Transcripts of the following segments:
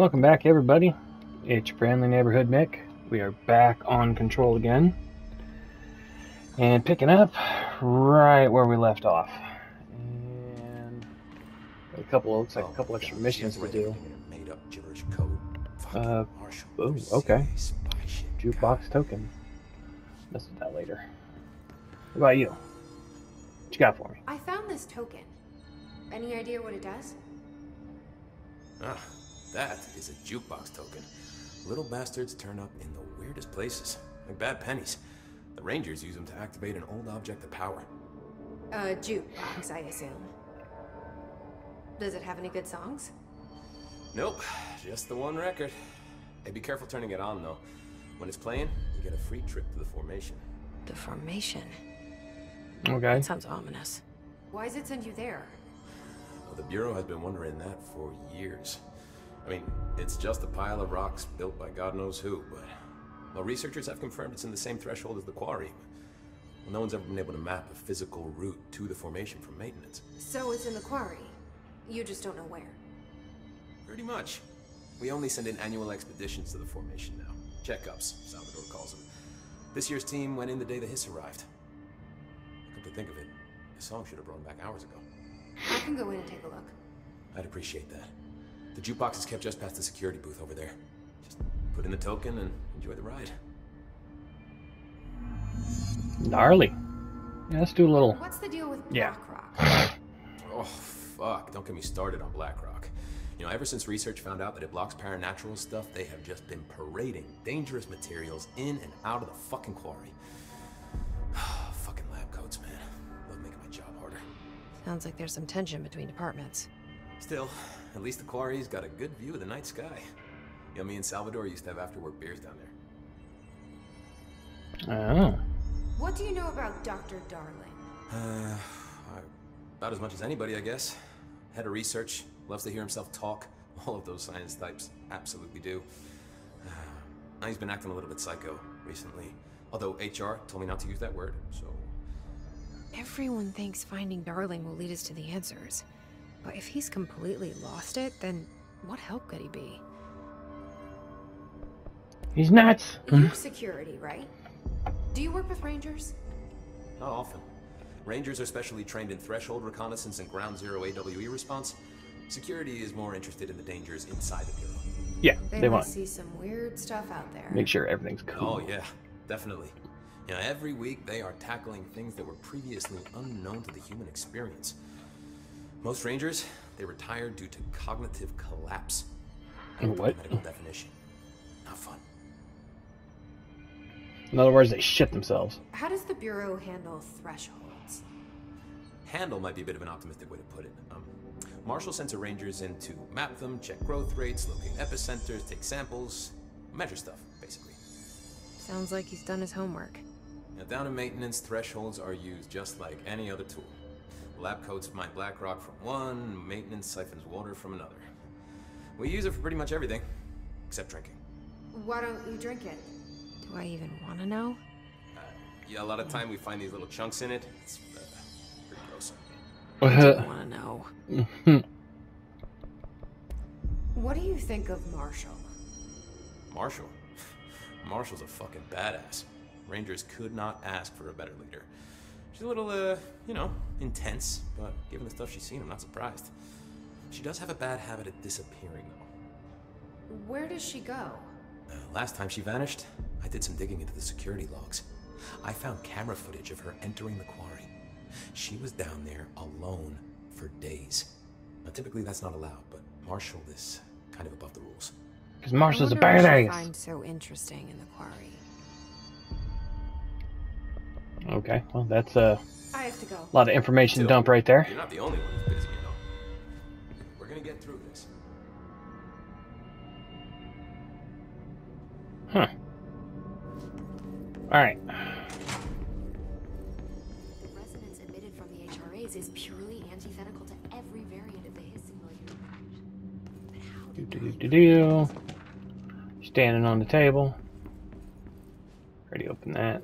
welcome back everybody. It's your friendly neighborhood Mick. We are back on control again. And picking up right where we left off. And a couple looks like a couple extra missions to do. Made up gibberish code. Fucking Uh, Marshall, oh, okay. spy shit guy. Jukebox token. Mess to that later. What about you? What you got for me? I found this token. Any idea what it does? Ah, that is a jukebox token. Little bastards turn up in the weirdest places, like bad pennies. The Rangers use them to activate an old object of power. A jukebox, I assume. Does it have any good songs? Nope, just the one record. Hey, be careful turning it on though. When it's playing, you get a free trip to the formation. The formation. Okay. That sounds ominous. Why does it send you there? Well, the Bureau has been wondering that for years. I mean, it's just a pile of rocks built by God knows who, but... Well, researchers have confirmed it's in the same threshold as the quarry. Well, no one's ever been able to map a physical route to the formation from maintenance. So it's in the quarry. You just don't know where. Pretty much. We only send in annual expeditions to the formation now. Checkups, Salvador calls them. This year's team went in the day the hiss arrived. Come to think of it, the song should have brought 'em back hours ago. I can go in and take a look. I'd appreciate that. The jukebox is kept just past the security booth over there. Just put in the token and enjoy the ride. Gnarly. Yeah, let's do a little. What's the deal with Yeah. Black Rock? Oh, fuck. Don't get me started on Black Rock. You know, ever since research found out that it blocks paranatural stuff, they have just been parading dangerous materials in and out of the fucking quarry. fucking lab coats, man. Love making my job harder. Sounds like there's some tension between departments. Still, at least the quarry's got a good view of the night sky. You know, me and Salvador used to have after-work beers down there. Oh. What do you know about Dr. Darling? Uh, about as much as anybody, I guess. Head of research, loves to hear himself talk. All of those science types absolutely do. Uh, now he's been acting a little bit psycho recently. Although HR told me not to use that word, so. Everyone thinks finding Darling will lead us to the answers. But if he's completely lost it, then what help could he be? He's nuts. You're security, right? Do you work with rangers? Not often. Rangers are specially trained in threshold reconnaissance and ground zero AWE response. Security is more interested in the dangers inside the Bureau. Yeah, They, they must want see some weird stuff out there. make sure everything's cool. Oh, yeah, definitely. You know, every week they are tackling things that were previously unknown to the human experience. Most Rangers, they retire due to cognitive collapse. What? Medical definition. Not fun. In other words, they shit themselves. How does the Bureau handle thresholds? Handle might be a bit of an optimistic way to put it. Um, Marshall sends her Rangers in to map them, check growth rates, locate epicenters, take samples, measure stuff, basically. Sounds like he's done his homework. Now, down in maintenance, thresholds are used just like any other tool. Lab coats mine black rock from one, maintenance siphons water from another. We use it for pretty much everything, except drinking. Why don't you drink it? Do I even want to know? Yeah, a lot of time we find these little chunks in it. It's uh, pretty gross. I don't want to know. What do you think of Marshall? Marshall. Marshall's a fucking badass. Rangers could not ask for a better leader. She's a little, uh, you know, intense, but given the stuff she's seen, I'm not surprised. She does have a bad habit of disappearing, though. Where does she go? Uh, last time she vanished, I did some digging into the security logs. I found camera footage of her entering the quarry. She was down there alone for days. Now, typically that's not allowed, but Marshall is kind of above the rules. Because Marshall's a wonder I find so interesting in the quarry. Okay, well, that's a I have to go. lot of information Still, dump right there. You're not the only one who's busy, you know. We're gonna get through this. Huh. Alright. The resonance emitted from the HRAs is purely antithetical to every variant of the Hiss simulator. But how Do, did do, they do, do. Standing on the table. Ready to open that.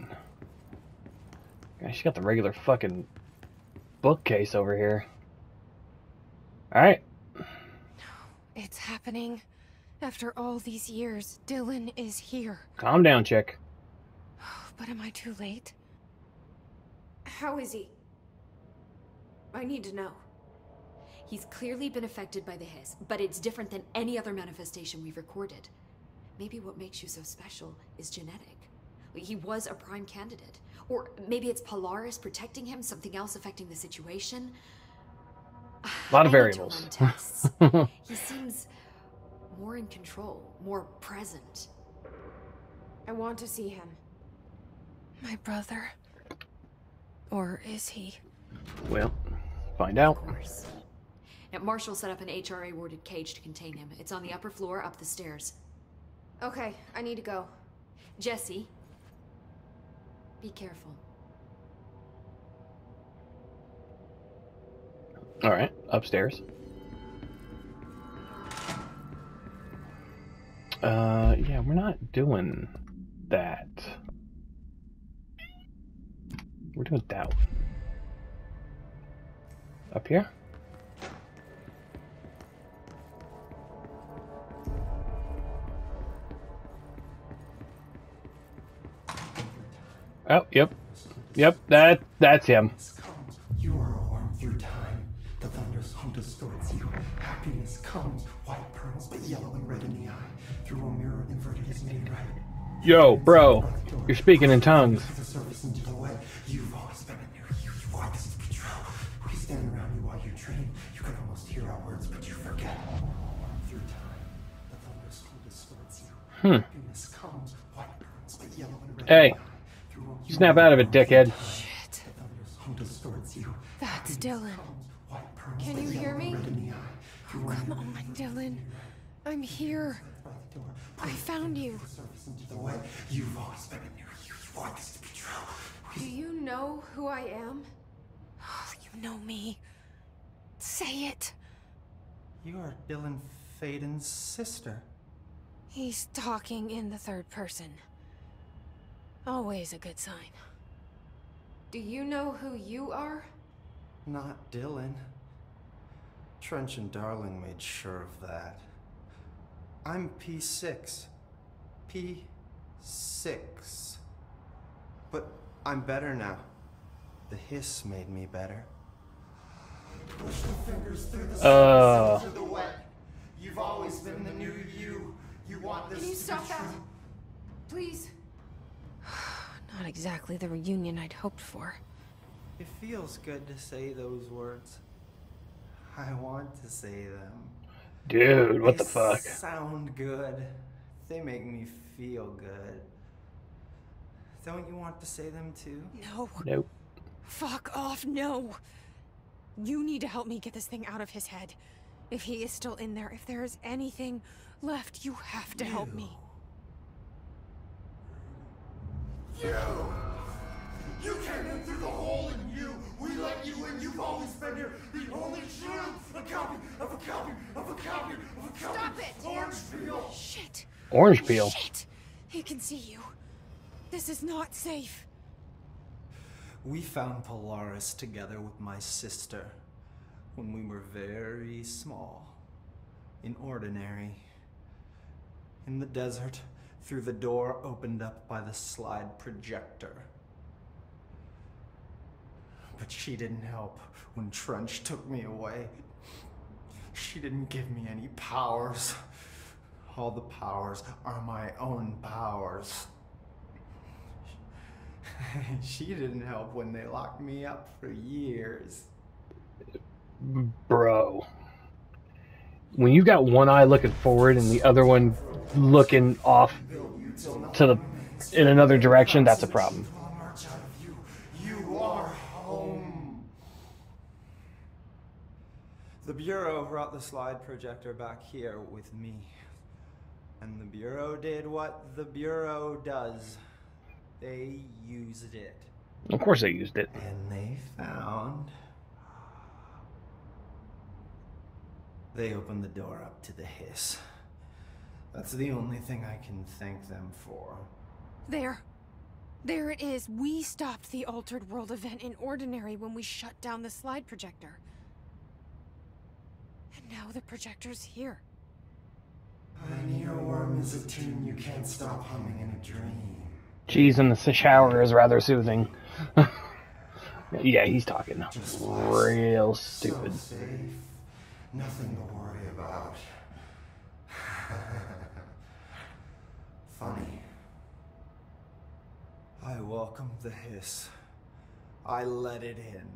Gosh, she got the regular fucking bookcase over here. Alright. It's happening. After all these years, Dylan is here. Calm down, chick. But am I too late? How is he? I need to know. He's clearly been affected by the hiss, but it's different than any other manifestation we've recorded. Maybe what makes you so special is genetic. He was a prime candidate. Or maybe it's Polaris protecting him, something else affecting the situation. A lot of I variables. tests. he seems more in control, more present. I want to see him. My brother? Or is he? well, find out. Of course. Now, Marshall set up an HRA warded cage to contain him. It's on the upper floor, up the stairs. Okay, I need to go. Jesse, be careful. All right, upstairs. Uh, yeah, we're not doing that. We're doing that one. Up here? Oh, yep. Yep, that that's him. You are through time. The thunder's distorts you. Happiness comes. White pearls, but yellow and red in the eye. Through a mirror inverted is made right. Yo, bro, you're speaking in tongues. The surface into the way. You've always been a near you. You want this to be true. We stand around you while you train. You can almost hear our words, but you forget. Through time, the thunder's home distorts you. Hmm. Happiness comes. White pearls, but yellow and red Hey, in the eye. Through a mirror snap out of it, dickhead. Shit. The distorts you. That's Dylan. Can you hear me? and red in the eye. Through a Come on, Dylan. I'm here. by the door. I found you. surface into the way. You've always been a near you. You want this to be true. Do you know who I am? Oh, you know me. Say it. You are Dylan Faden's sister. He's talking in the third person. Always a good sign. Do you know who you are? Not Dylan. Trench and Darling made sure of that. I'm P6. P6. But I'm better now. The hiss made me better. Push the fingers through the Uh. into the wet. You've always been the new you. You want this Can you to stop be that? true. Please? Not exactly the reunion I'd hoped for. It feels good to say those words. I want to say them. Dude, what the They fuck? Sound good. They make me feel good. Don't you want to say them too? No. Nope. Fuck off, no! You need to help me get this thing out of his head. If he is still in there, if there is anything left, you have to help me. You You came in through the hole in you. We let you in. You've always been here. The only true. A copy of a copy of a copy of a copy. Stop it! Orange peel. Shit! Orange peel. Shit! He can see you. This is not safe. We found Polaris together with my sister when we were very small, in ordinary, in the desert, through the door opened up by the slide projector. But she didn't help when Trench took me away. She didn't give me any powers. All the powers are my own powers. she didn't help when they locked me up for years. Bro. When you've got one eye looking forward and the other one looking off to the in another direction, that's a problem. I'll march out of you. You are home. The Bureau brought the slide projector back here with me. And the Bureau did what the Bureau does. They used it. Of course they used it. And they found. They opened the door up to the hiss. That's the only thing I can thank them for. There. There it is. We stopped the Altered World event in Ordinary when we shut down the slide projector. And now the projector's here. An earworm is a tune you can't stop humming in a dream. Cheese in the shower is rather soothing. yeah, he's talking real stupid. So safe. Nothing to worry about. Funny. I welcomed the hiss. I let it in.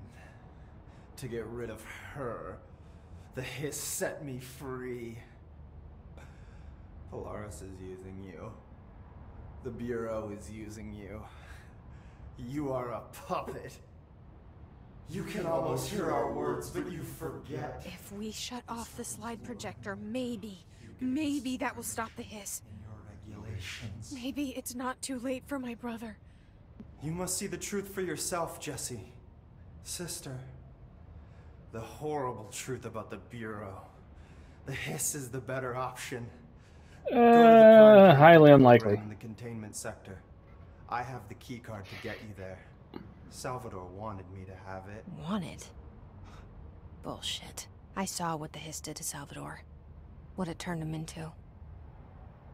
To get rid of her. The hiss set me free. Polaris is using you. The Bureau is using you. You are a puppet. You can almost hear our words, but you forget. If we shut off the slide projector, maybe, maybe that will stop the hiss. In your regulations. Maybe it's not too late for my brother. You must see the truth for yourself, Jesse. Sister. The horrible truth about the Bureau. The hiss is the better option. Go the Uh, highly unlikely. In the containment sector. I have the keycard to get you there. Salvador wanted me to have it. Wanted? Bullshit. I saw what the hiss did to Salvador. What it turned him into.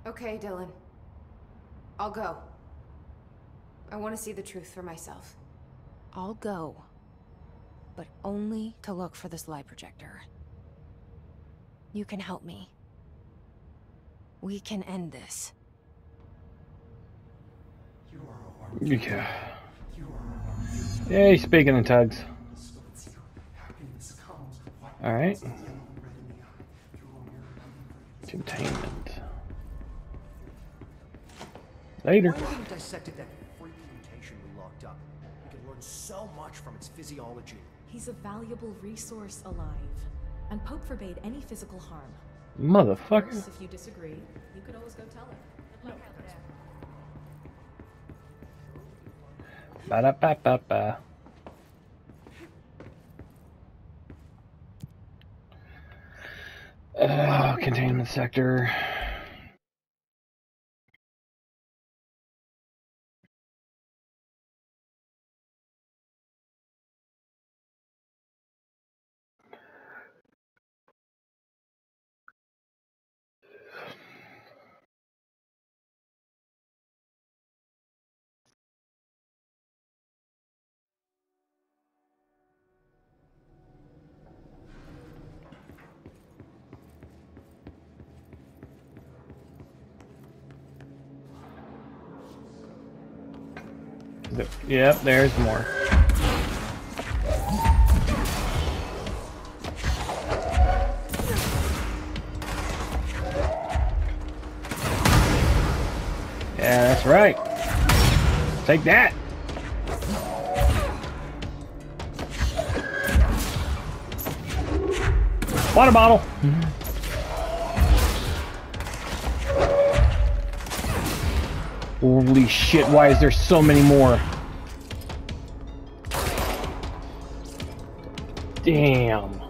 Okay, Dylan. I'll go. I want to see the truth for myself. I'll go. But only to look for this slide projector. You can help me. We can end this. You are a worm. Yeah. Yeah, he's speaking in tugs. Towards you. Happiness comes. What All right. the yellow red in the eye? Through a mirror Containment. Later. Why haven't dissected that freak mutation we locked up? We can learn so much from its physiology. He's a valuable resource alive, and Pope forbade any physical harm. Of Motherfucker. course, if you disagree, you could always go tell her. Ba da ba ba ba. Containment sector. Yep, there's more. Yeah, that's right. Take that. Water bottle. Mm-hmm. Holy shit, why is there so many more? Damn.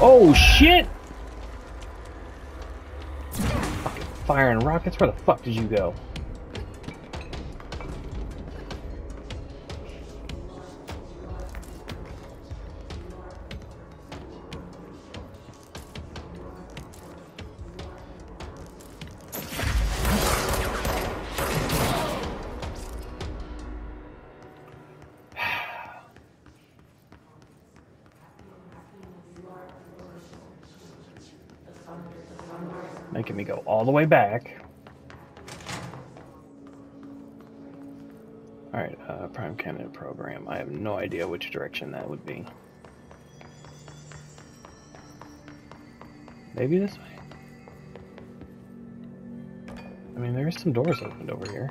Oh shit! Fucking firing rockets, where the fuck did you go? Way back. Alright, uh, Prime Candidate Program. I have no idea which direction that would be. Maybe this way? I mean, there is some doors opened over here.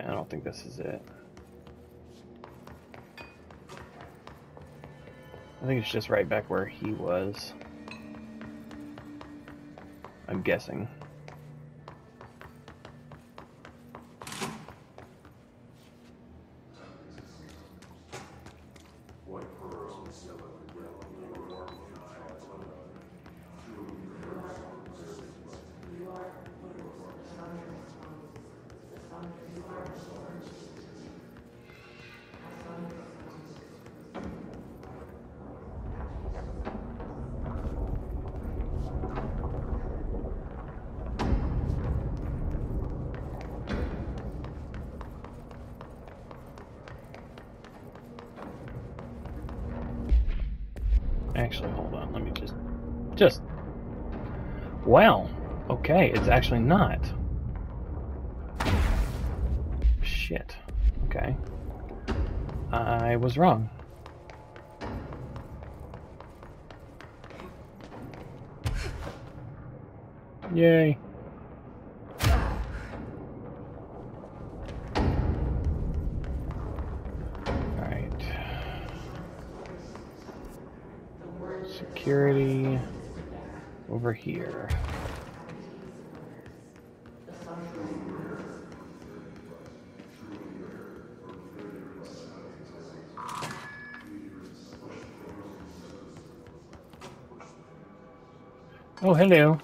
I don't think this is it. I think it's just right back where he was. I'm guessing. Actually not. Shit. Okay. I was wrong. Yay. Alright. Security over here. Oh, hello.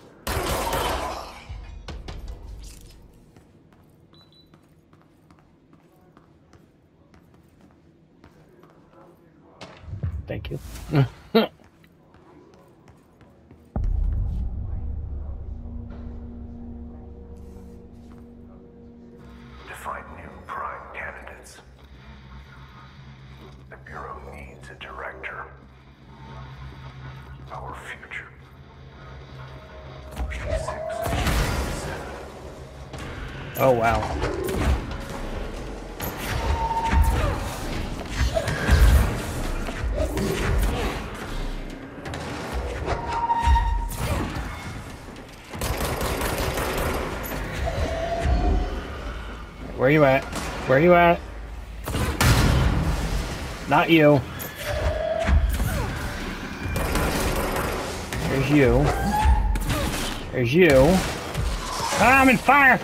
You at? Where you at? Not you. There's you. There's you. Ah, I'm in fire!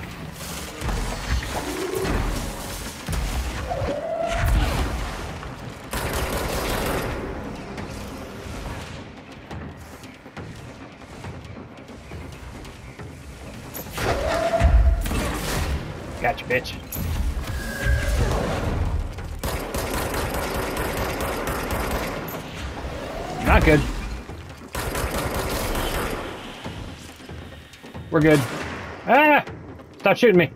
Gotcha, bitch. We're good. Ah! Stop shooting me.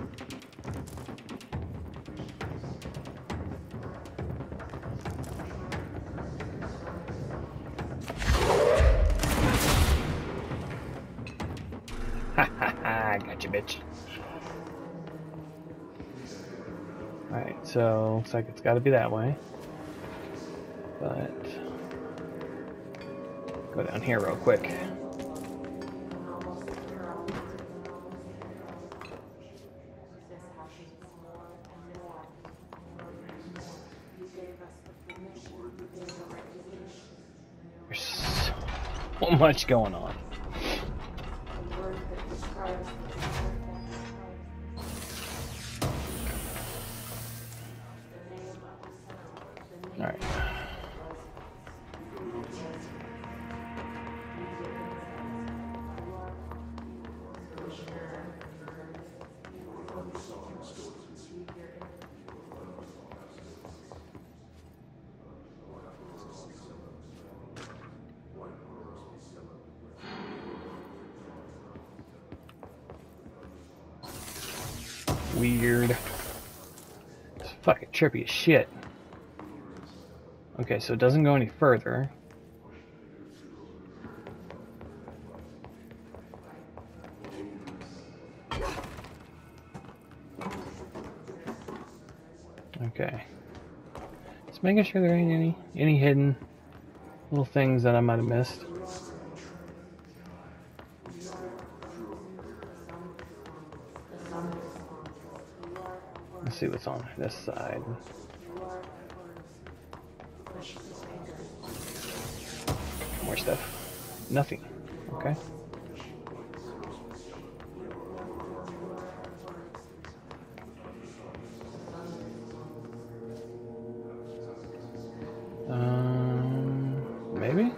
Ha ha ha, gotcha, bitch. Alright, so looks like it's got to be that way. But go down here real quick. Much going on. Trippy as shit. Okay, so it doesn't go any further. Okay. Just making sure there ain't any any hidden little things that I might have missed. See what's on this side. More stuff. Nothing. Okay. Um, maybe?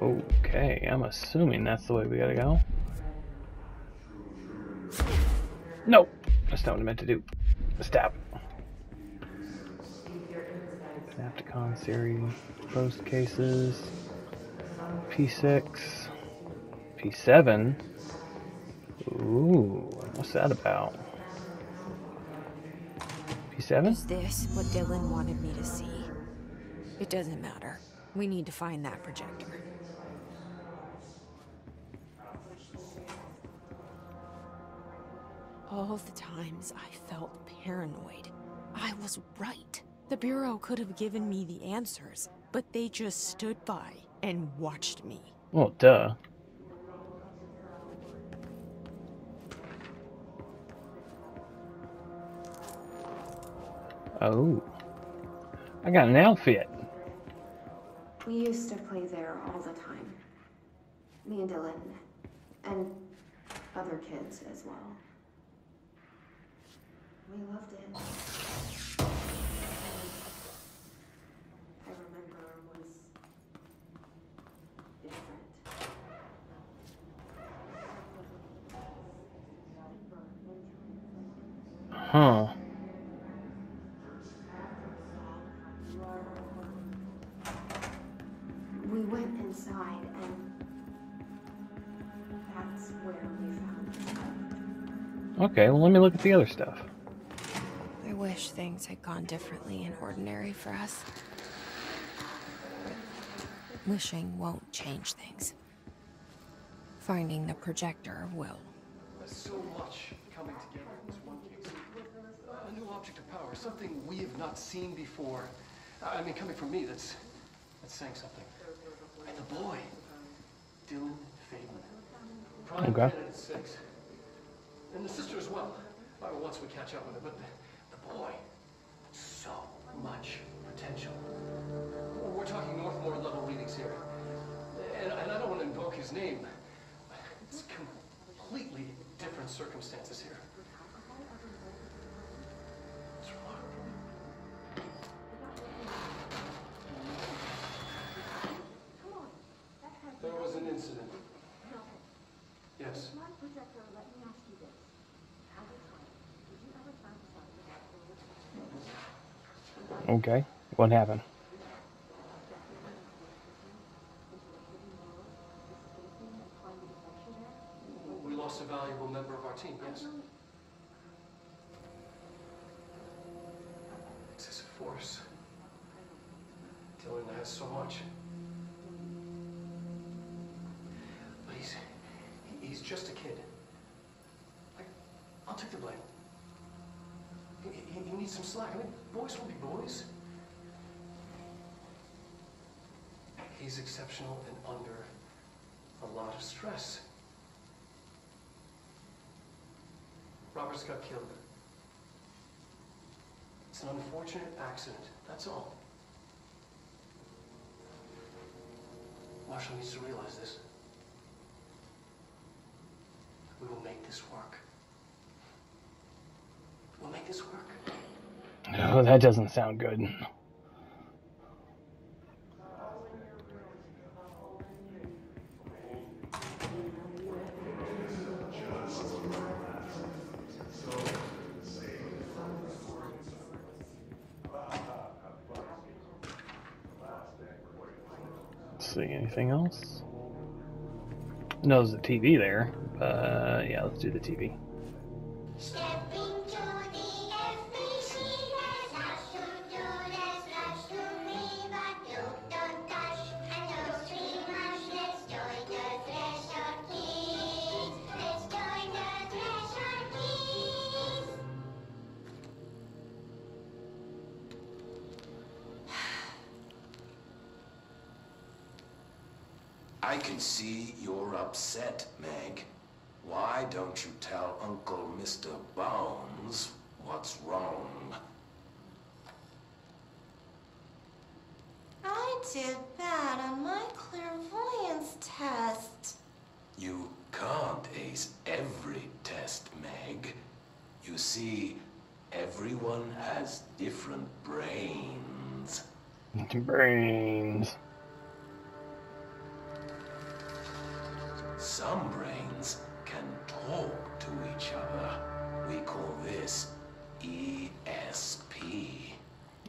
Okay, I'm assuming that's the way we gotta go. Nope, that's not what I meant to do. Stop. Panopticon series, post cases, P6, P7. Ooh, what's that about? P7? Is this what Dylan wanted me to see? It doesn't matter. We need to find that projector. Paranoid, I was right. The Bureau could have given me the answers, but they just stood by and watched me. Well, duh. Oh. I got an outfit. We used to play there all the time. Me and Dylan. And other kids as well. We loved it. I remember was different. Huh. We went inside and that's where we found stuff. Okay, well, let me look at the other stuff. I wish things had gone differently in Ordinary for us. But wishing won't change things. Finding the projector will. There's so much coming together in this one case. A new object of power, something we have not seen before. I mean, coming from me, that's that's saying something. And the boy, Dylan Faden. Prime Okay. candidate six. And the sister as well. Once we catch up with her, but the, the boy, so much potential. We're talking Northmoor level readings here. And, and I don't want to invoke his name. It's completely different circumstances here. There was an incident. Yes. Okay, what happened? We lost a valuable member of our team, yes. Excessive force. Dylan has so much. But he's he- he's just a kid. I, I'll take the blame. He, he, he needs some slack. I mean, boys will be boys. He's exceptional and under a lot of stress. Got killed. It's an unfortunate accident, that's all. Marshall needs to realize this. We will make this work. We'll make this work. No, that doesn't sound good. Let's see, anything else? There's a TV there. Uh, yeah, let's do the TV.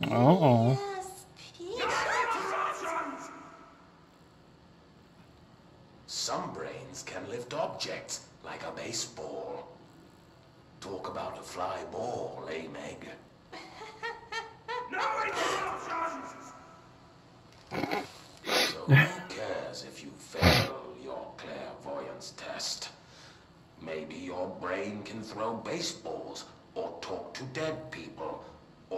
Uh oh. Some brains can lift objects like a baseball. Talk about a fly ball, eh, Meg? your brain can throw baseballs, or talk to dead people,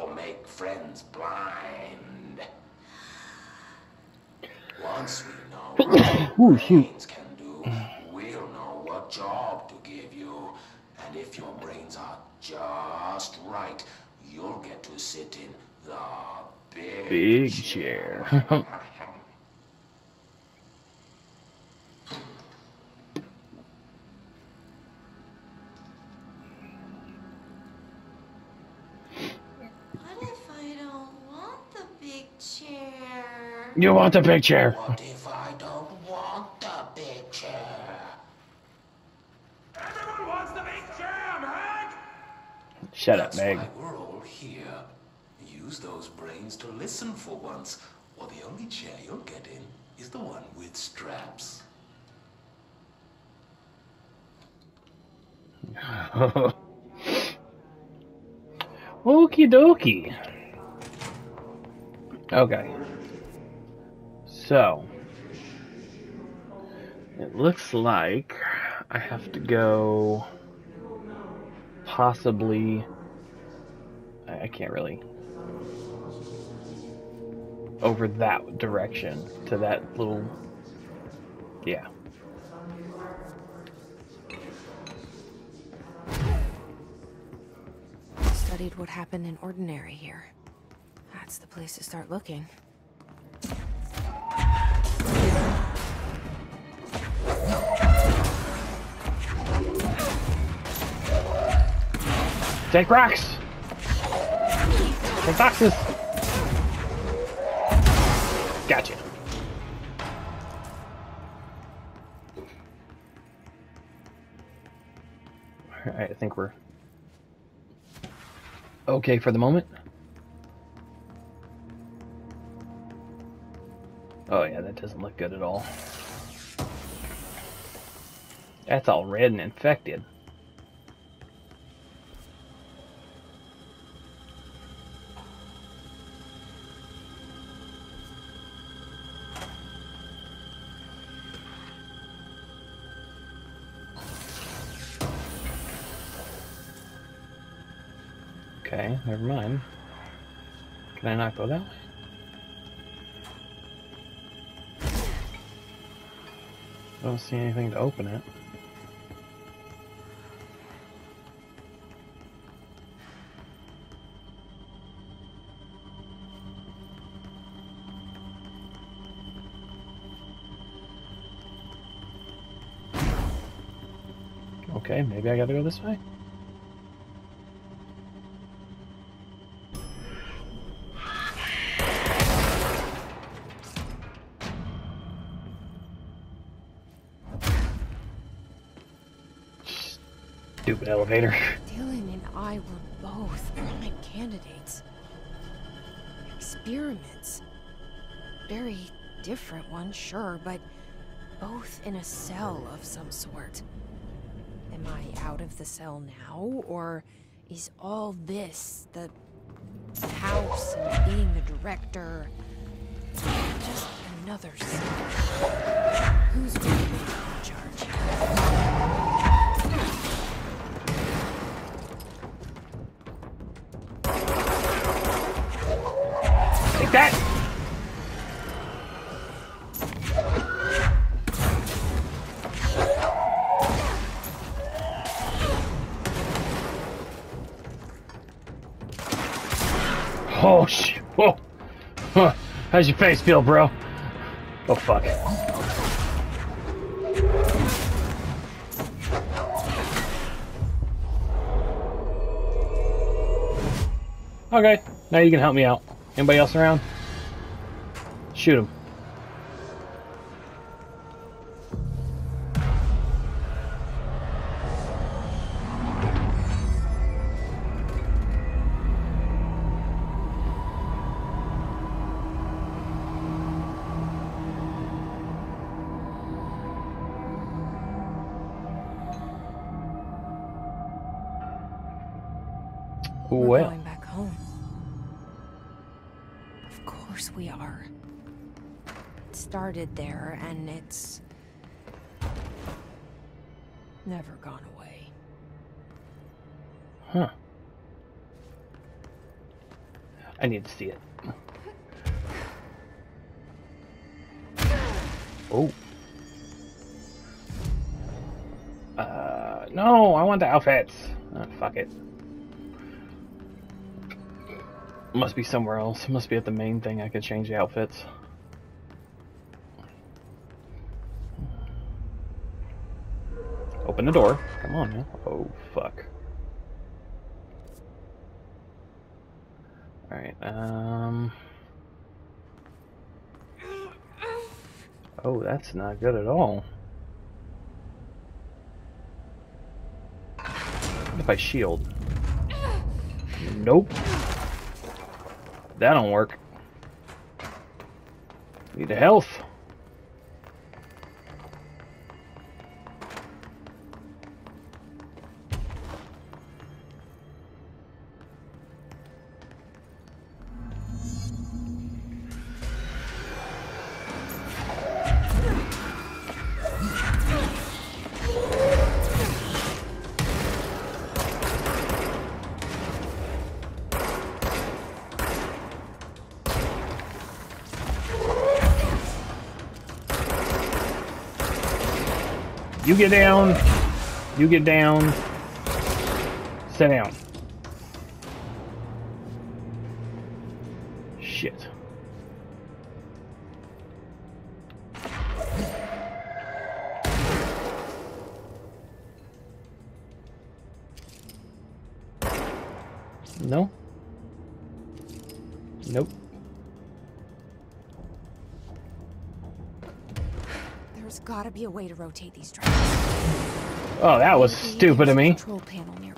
or make friends blind. Once we know what Ooh, brains can do, we'll know what job to give you. And if your brains are just right, you'll get to sit in the big, Big chair. What if I don't want the big chair? You want the big chair. What if I don't want the big chair? Everyone wants the big chair, Meg! Shut up, Meg. why we're all here. Use those brains to listen for once, or the only chair you'll get in is the one with straps. Okie dokie. Okay. So. It looks like I have to go possibly. I can't really. Over that direction to that little. Yeah. Studied what happened in Ordinary here. That's the place to start looking. Take rocks! Take boxes! Gotcha. Alright, I think we're okay for the moment. Oh yeah, that doesn't look good at all. That's all red and infected. Never mind. Can I not go that way? I don't see anything to open it. Okay, maybe I gotta go this way? Stupid elevator. Dylan and I were both prime candidates. Experiments. Very different ones, sure, but both in a cell of some sort. Am I out of the cell now, or is all this, the house and being the director, just another cell? Who's in charge? That! Oh shit! Whoa! Huh. How's your face feel, bro? Oh fuck! Okay, now you can help me out. Anybody else around? Shoot him. Started there, and it's never gone away. Huh. I need to see it. Oh. Uh, no, I want the outfits. Oh, fuck it. Must be somewhere else. Must be at the main thing I could change the outfits. Open the door. Come on. Oh, fuck. Alright, um... Oh, that's not good at all. What if I shield? Nope. That don't work. Need a health. Get down. You get down. Sit down. Shit. No? Nope. There's gotta be a way to rotate these tracks. Oh, that was stupid of me. Control panel nearby.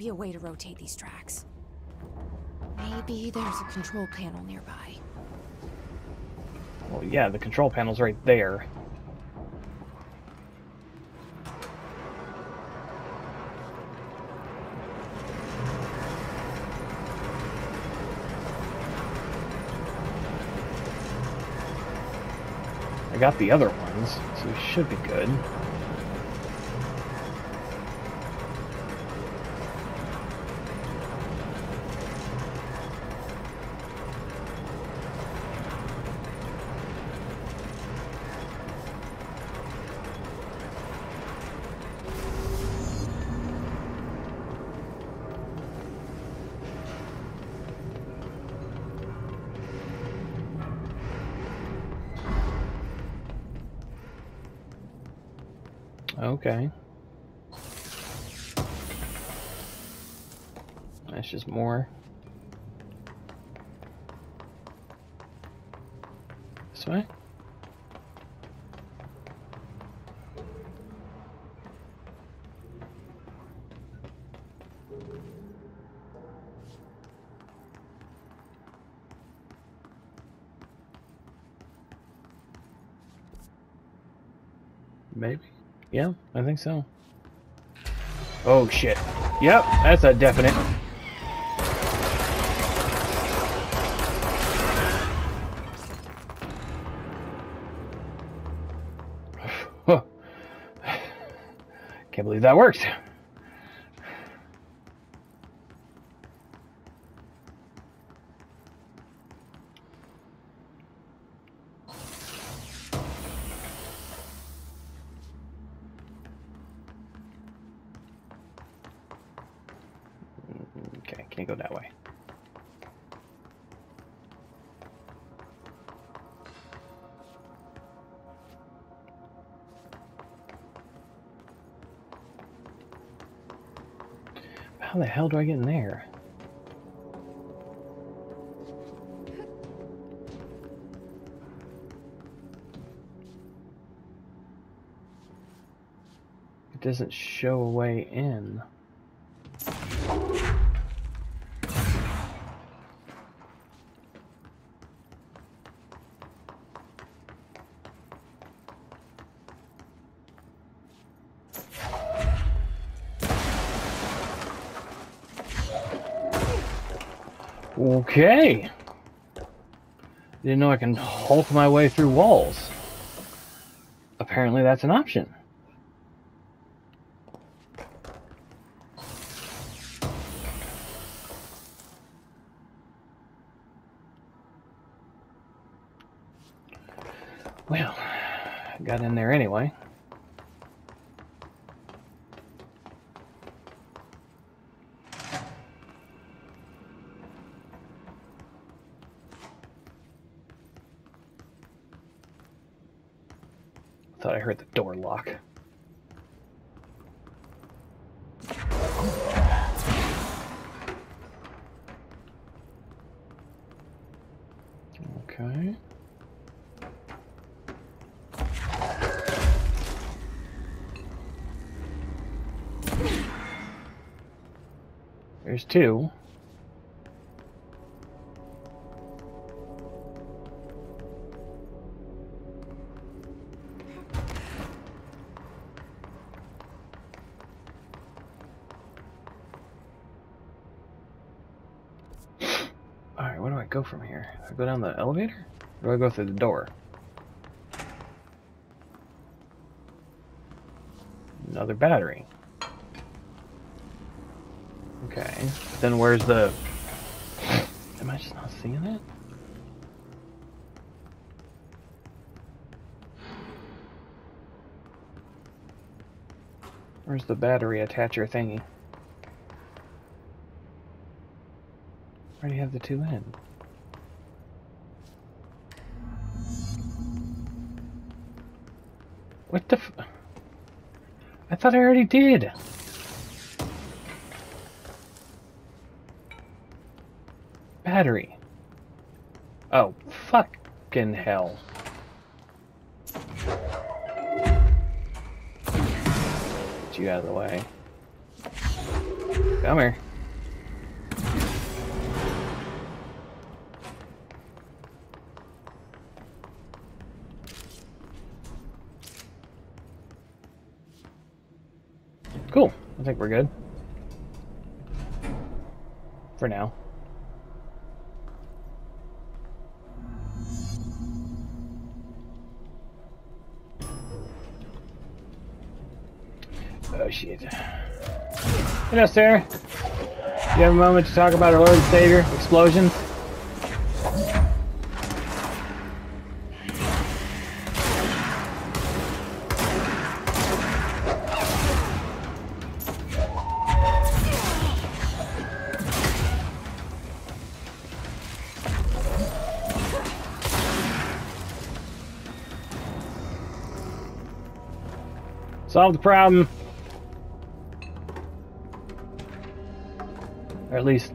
Be a way to rotate these tracks. Maybe there's a control panel nearby. Well, yeah, the control panel's right there. I got the other ones, so we should be good. Okay. That's just more. This way? Yeah, I think so. Oh shit. Yep, that's a definite. Can't believe that worked. Hell do I get in there? It doesn't show a way in. Okay. Didn't know I can hulk my way through walls. Apparently that's an option. Well, got in there anyway. Heard the door lock. Okay. There's two. I go down the elevator? Or do I go through the door? Another battery. Okay, then where's the... Am I just not seeing it? Where's the battery attacher thingy? Where do you have the two in? What the I thought I already did. Battery. Oh, fucking hell. Get you out of the way. Come here. Think we're good. For now. Oh shit. Hello, sir. You have a moment to talk about our Lord and Savior, explosions? Solve the problem. Or at least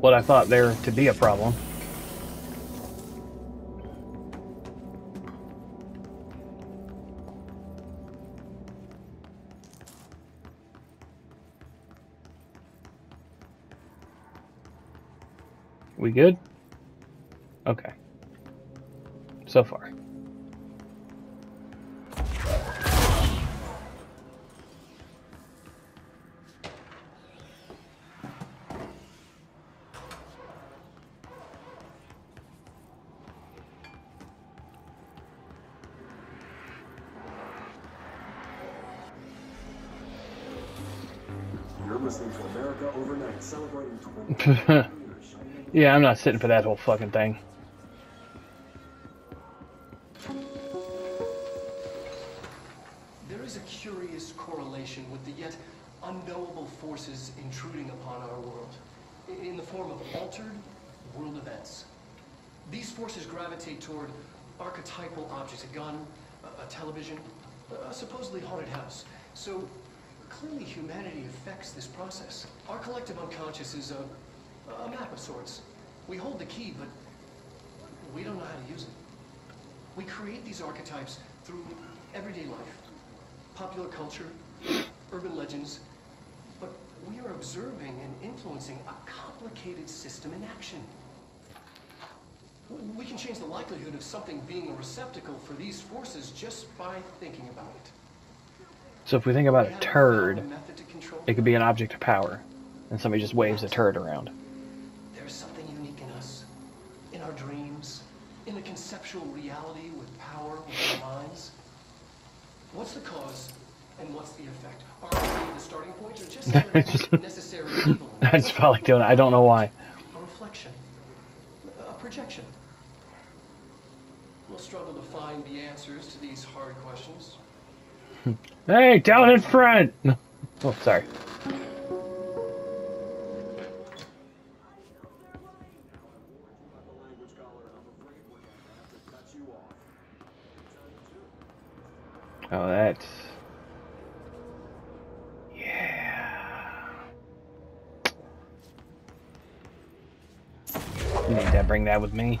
what I thought there to be a problem. We good? Okay. So far. yeah, I'm not sitting for that whole fucking thing. We think about a turd, it could be an object of power, and somebody just waves a turd around. There's something unique in us, in our dreams, in the conceptual reality with power within our minds. What's the cause and what's the effect? Are we the starting point or just necessary evil? I just felt like doing it. I don't know why. A reflection, a projection. We'll struggle to find the answers to these hard questions. Hey, down in front! Oh, sorry. Oh, that's... Yeah. Need to bring that with me.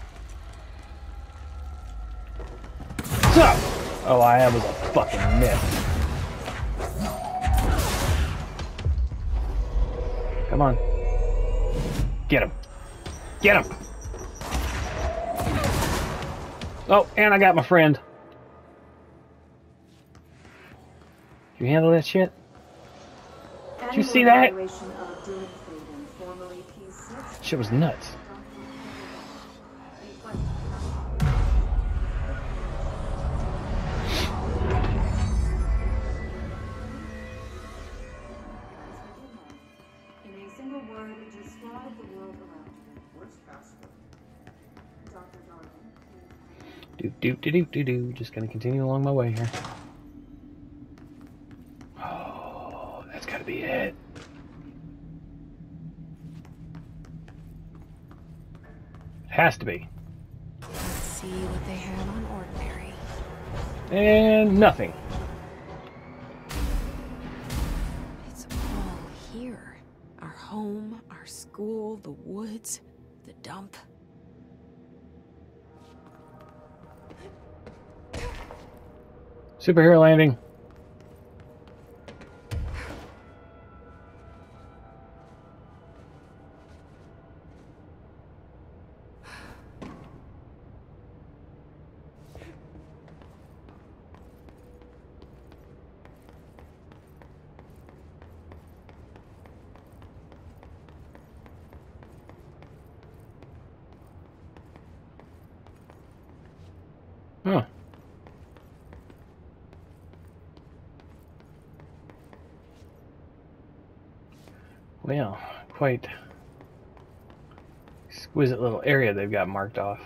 So, oh, I was a fucking myth. Come on. Get him. Get him. Oh, and I got my friend. You handle that shit? Did you see that? Shit was nuts. Do do do do do do. Just gonna continue along my way here. Oh, that's gotta be it. Has to be. Let's see what they have on ordinary. And nothing. Superhero landing. Huh. Well, quite exquisite little area they've got marked off.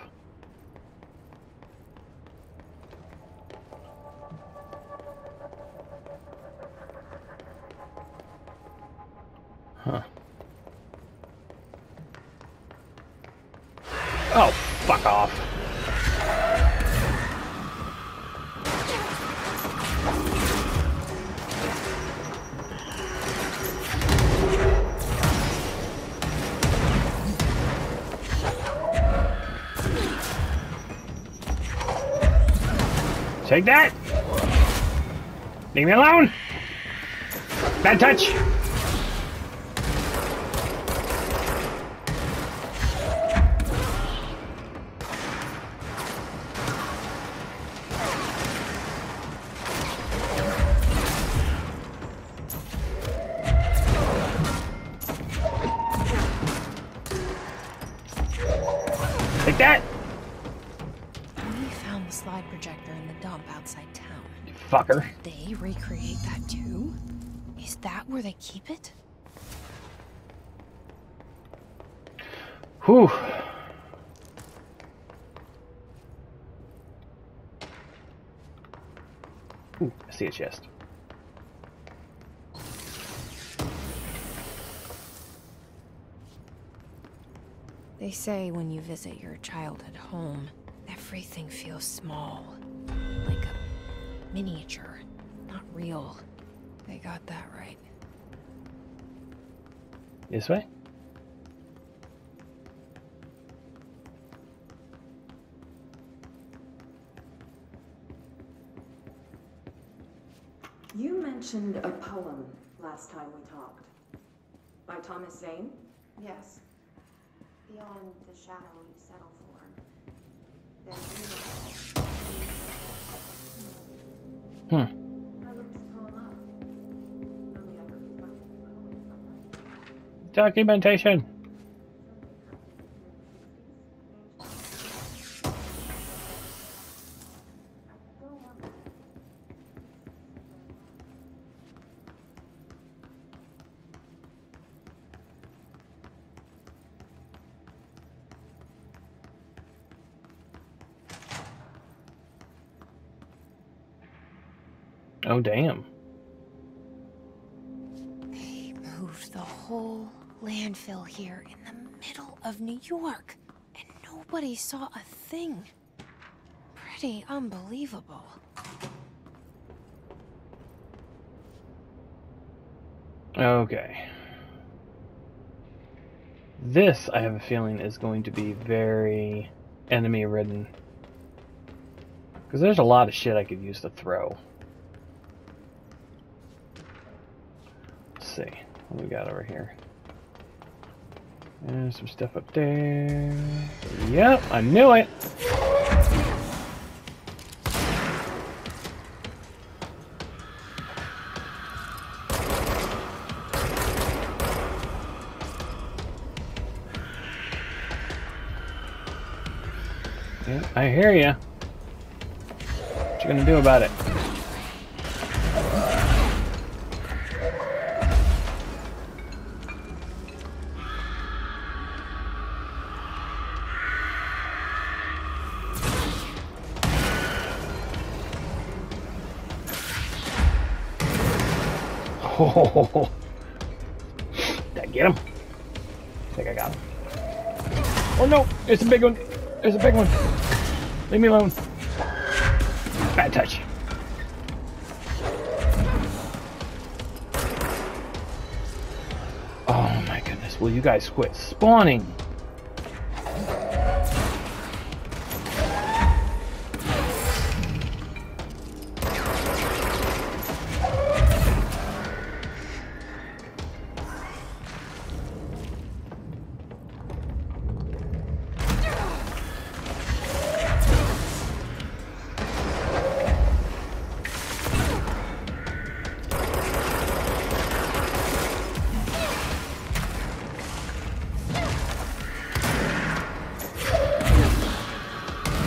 Take that! Leave me alone! Bad touch! That too? Is that where they keep it? Whew. Ooh, I see a chest. They say when you visit your childhood home, everything feels small. Like a miniature, not real. They got that right. This way? You mentioned a poem last time we talked. By Thomas Zane? Yes. Beyond the shadow you settle for. Then Hmm. Documentation. Oh, damn. Landfill here in the middle of New York, and nobody saw a thing. Pretty unbelievable. Okay. This, I have a feeling, is going to be very enemy ridden. Because there's a lot of shit I could use to throw. Let's see. What we got over here? And some stuff up there. Yep, I knew it! I hear you. What you gonna do about it? Did I get him? I think I got him. Oh no, it's a big one. It's a big one. Leave me alone. Bad touch. Oh my goodness, will you guys quit spawning?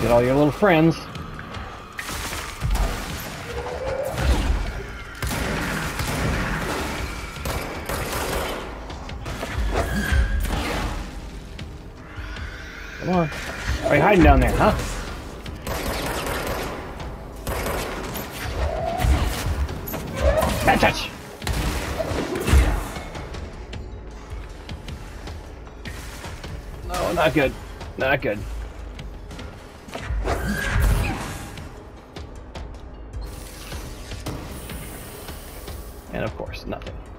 Get all your little friends. Come on. Are you hiding down there, huh? Touch! No, not good. Not good. Nothing.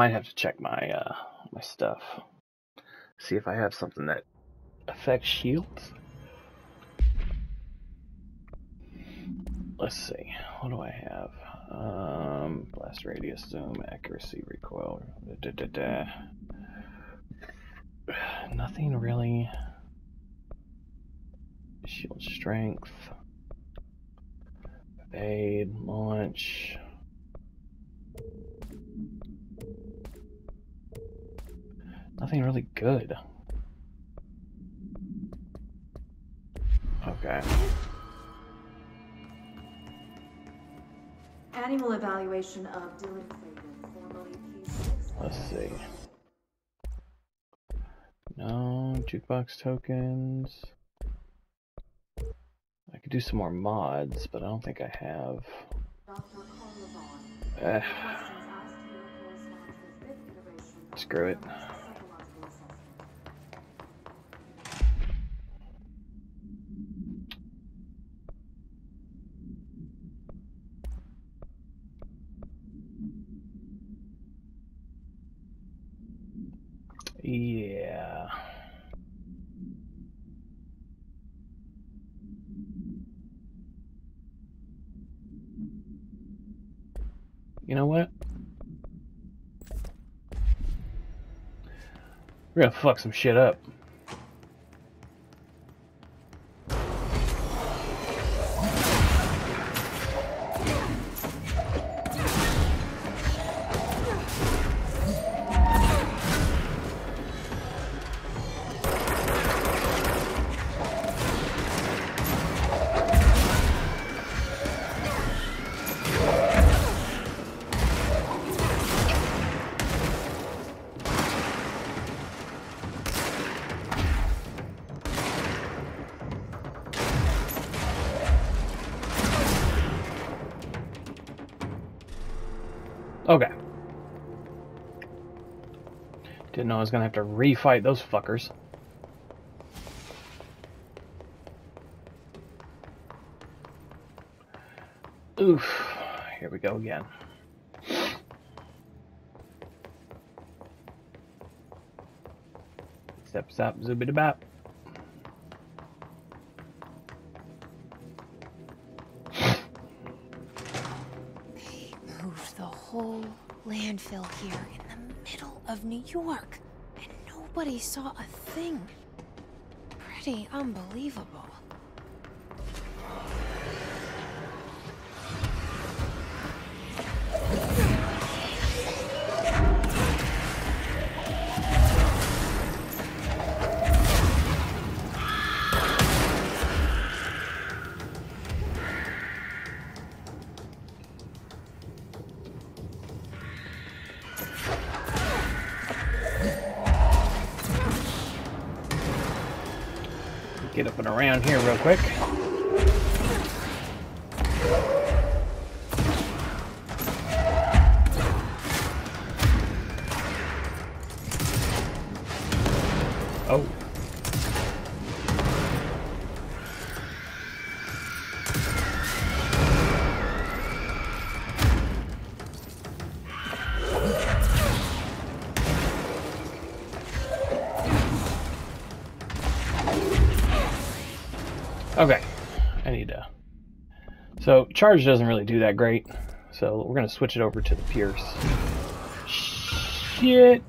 Might have to check my uh, my stuff. See if I have something that affects shields. Let's see. What do I have? Um, blast radius, zoom, accuracy, recoil. Da, da, da, Nothing really. Shield strength. Evade, launch. Nothing really good. Okay. Annual evaluation of Dylan Clayton, formerly P6. Let's see. No jukebox tokens. I could do some more mods, but I don't think I have. Dr. Carl Levon. Eh, Questions asked here correspond to the fifth iteration screw it. of psychological assessment. Yeah. You know what? We're gonna fuck some shit up. Was gonna have to refight those fuckers. Oof. Here we go again. Step, stop, zoobity bop. They moved the whole landfill here in the middle of New York, nobody saw a thing. Pretty unbelievable. Around here real quick. Charge doesn't really do that great, so we're gonna switch it over to the Pierce. Shit.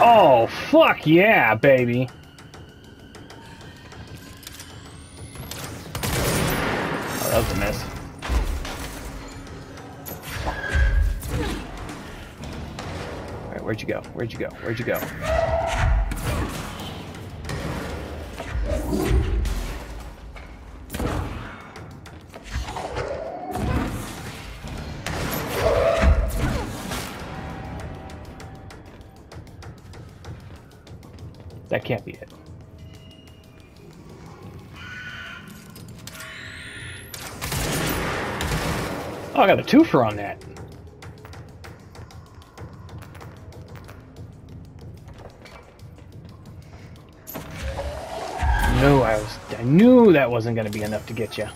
Oh fuck yeah, baby. Oh, that was a miss. All right, where'd you go? Where'd you go? Where'd you go? I got a twofer on that. No, I was. I knew that wasn't going to be enough to get you.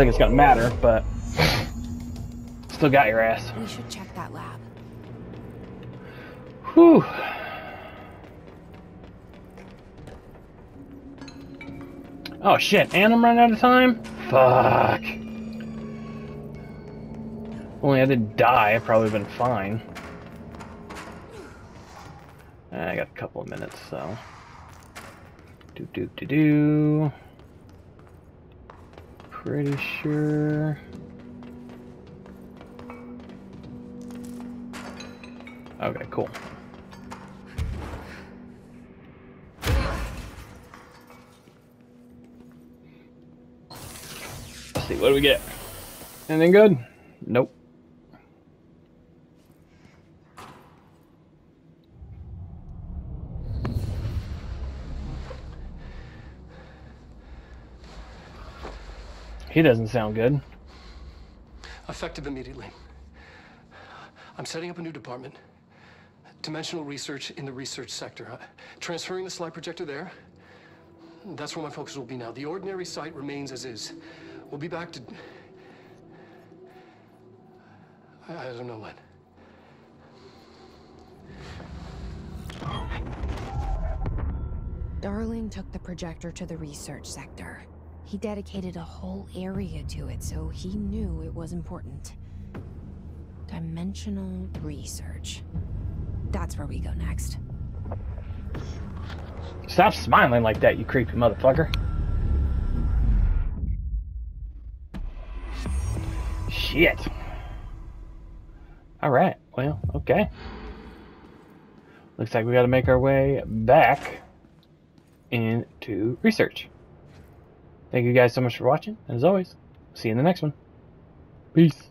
Think it's gonna matter, but still got your ass. We should check that lab. Whew. Oh shit, and I'm running out of time? Fuck. Only I didn't die, I've probably been fine. Eh, I got a couple of minutes, so. Do do do do. Pretty sure. Okay, cool. Let's see, what do we get? Anything good? Nope. He doesn't sound good. Effective immediately. I'm setting up a new department. Dimensional research in the research sector. Uh, transferring the slide projector there. That's where my focus will be now. The ordinary site remains as is. We'll be back to... I, I don't know when. Darling took the projector to the research sector. He dedicated a whole area to it, so he knew it was important. Dimensional research. That's where we go next. Stop smiling like that, you creepy motherfucker. Shit. Alright, well, okay. Looks like we gotta make our way back into research. Thank you guys so much for watching, and as always, see you in the next one. Peace.